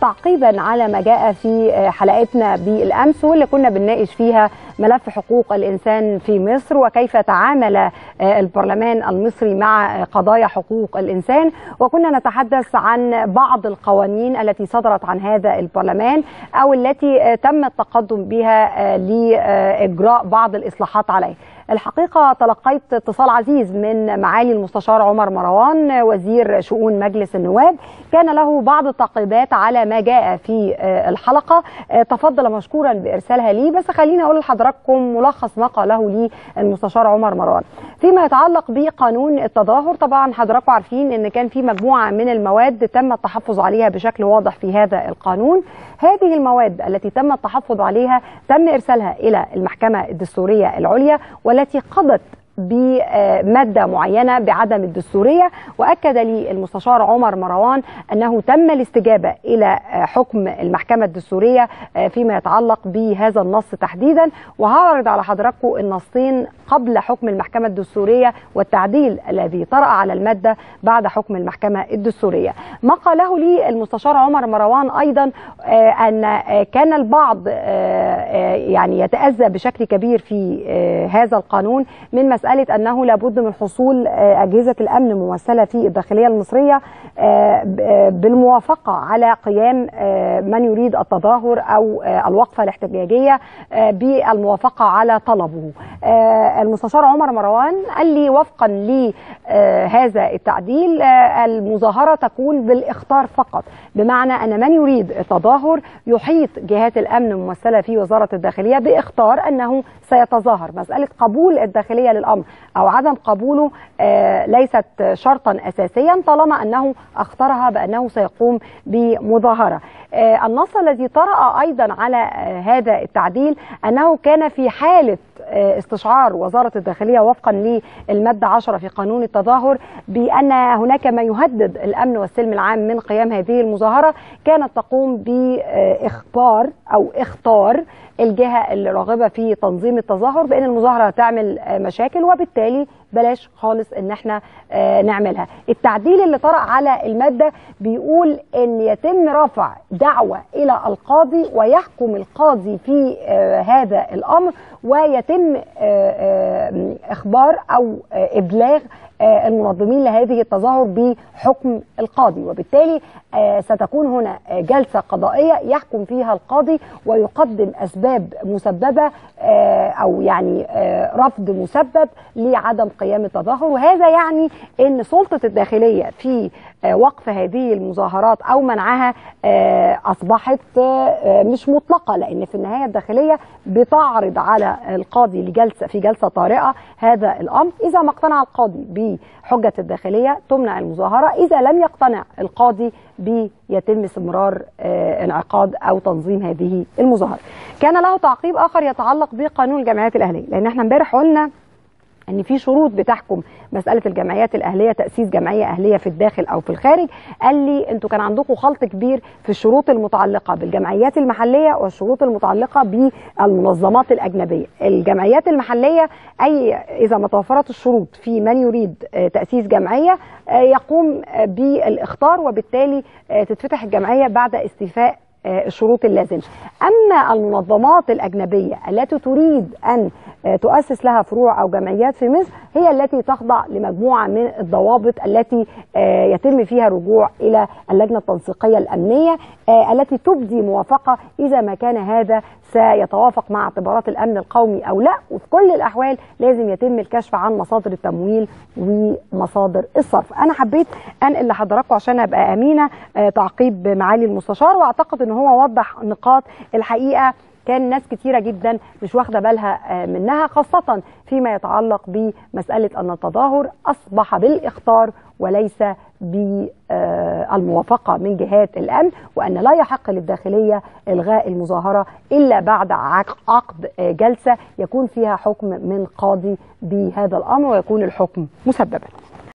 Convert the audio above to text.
تعقيبا على ما جاء في حلقتنا بالأمس واللي كنا بنناقش فيها ملف حقوق الإنسان في مصر وكيف تعامل البرلمان المصري مع قضايا حقوق الإنسان وكنا نتحدث عن بعض القوانين التي صدرت عن هذا البرلمان أو التي تم التقدم بها لإجراء بعض الإصلاحات عليه. الحقيقة تلقيت اتصال عزيز من معالي المستشار عمر مروان وزير شؤون مجلس النواب. كان له بعض التعقيبات على ما جاء في الحلقة. تفضل مشكورا بإرسالها لي بس خليني أقول لحضراتكم ملخص ما قاله لي المستشار عمر مروان. فيما يتعلق بقانون التظاهر طبعا حضراتكم عارفين إن كان في مجموعة من المواد تم التحفظ عليها بشكل واضح في هذا القانون. هذه المواد التي تم التحفظ عليها تم إرسالها إلى المحكمة الدستورية العليا والتي قضت بمادة معينة بعدم الدستورية وأكد لي المستشار عمر مروان أنه تم الاستجابة إلى حكم المحكمة الدستورية فيما يتعلق بهذا النص تحديدا وهعرض على حضراتكم النصين قبل حكم المحكمة الدستورية والتعديل الذي طرأ على المادة بعد حكم المحكمة الدستورية. ما قاله لي المستشار عمر مروان أيضا أن كان البعض يعني يتأذى بشكل كبير في هذا القانون من مسألة مساله أنه لابد من حصول أجهزة الأمن الممثلة في الداخلية المصرية بالموافقة على قيام من يريد التظاهر أو الوقفة الاحتجاجية بالموافقة على طلبه. المستشار عمر مروان قال لي وفقا لهذا التعديل المظاهرة تكون بالاختار فقط بمعنى أن من يريد التظاهر يحيط جهات الأمن الممثلة في وزارة الداخلية باختار أنه سيتظاهر مسألة قبول الداخلية للامر أو عدم قبوله ليست شرطا اساسيا طالما أنه أختارها بأنه سيقوم بمظاهرة. النص الذي طرأ أيضا على هذا التعديل أنه كان في حالة استشعار وزارة الداخلية وفقا للمادة 10 في قانون التظاهر بأن هناك ما يهدد الأمن والسلم العام من قيام هذه المظاهرة كانت تقوم باخبار أو إختار الجهة اللي راغبه في تنظيم التظاهر بأن المظاهرة هتعمل مشاكل وبالتالي بلاش خالص إن إحنا نعملها. التعديل اللي طرأ على المادة بيقول إن يتم رفع دعوة إلى القاضي ويحكم القاضي في هذا الأمر ويتم إخبار أو إبلاغ المنظمين لهذه التظاهر بحكم القاضي. وبالتالي ستكون هنا جلسة قضائية يحكم فيها القاضي ويقدم أسباب مسببة أو يعني رفض مسبب لعدم قيام التظاهر وهذا يعني أن سلطة الداخلية في وقف هذه المظاهرات أو منعها أصبحت مش مطلقة لأن في النهاية الداخلية بتعرض على القاضي لجلسة في جلسة طارئة هذا الأمر. إذا ما اقتنع القاضي بحجة الداخلية تمنع المظاهرة إذا لم يقتنع القاضي بيتم استمرار انعقاد أو تنظيم هذه المظاهرة. كان له تعقيب آخر يتعلق بقانون الجمعيات الأهلية لأن إحنا امبارح قلنا إن في شروط بتحكم مسألة الجمعيات الأهلية تأسيس جمعية أهلية في الداخل أو في الخارج. قال لي أنتوا كان عندكم خلط كبير في الشروط المتعلقة بالجمعيات المحلية والشروط المتعلقة بالمنظمات الأجنبية. الجمعيات المحلية أي إذا ما توفرت الشروط في من يريد تأسيس جمعية يقوم بالاختار وبالتالي تتفتح الجمعية بعد استيفاء الشروط اللازمة. أما المنظمات الأجنبية التي تريد أن تؤسس لها فروع أو جمعيات في مصر هي التي تخضع لمجموعة من الضوابط التي يتم فيها الرجوع إلى اللجنة التنسيقية الأمنية التي تبدي موافقة إذا ما كان هذا سيتوافق مع اعتبارات الأمن القومي أو لا وفي كل الأحوال لازم يتم الكشف عن مصادر التمويل ومصادر الصرف. أنا حبيت انقل لحضراتكم عشان أبقى آمينة تعقيب معالي المستشار وأعتقد إن هو وضح نقاط الحقيقة كان ناس كتيرة جدا مش واخدة بالها منها خاصة فيما يتعلق بمسألة أن التظاهر أصبح بالاختار وليس بالموافقة من جهات الأمن وأن لا يحق للداخلية إلغاء المظاهرة إلا بعد عقد جلسة يكون فيها حكم من قاضي بهذا الأمر ويكون الحكم مسببا.